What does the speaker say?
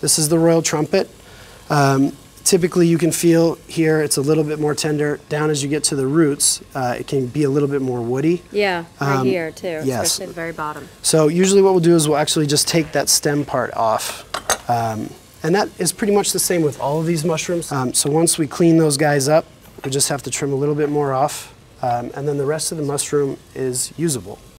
This is the royal trumpet. Um, typically, you can feel here it's a little bit more tender. Down as you get to the roots, uh, it can be a little bit more woody. Yeah, right um, here too, yes. especially the very bottom. So usually what we'll do is we'll actually just take that stem part off. Um, and that is pretty much the same with all of these mushrooms. Um, so once we clean those guys up, we just have to trim a little bit more off. Um, and then the rest of the mushroom is usable.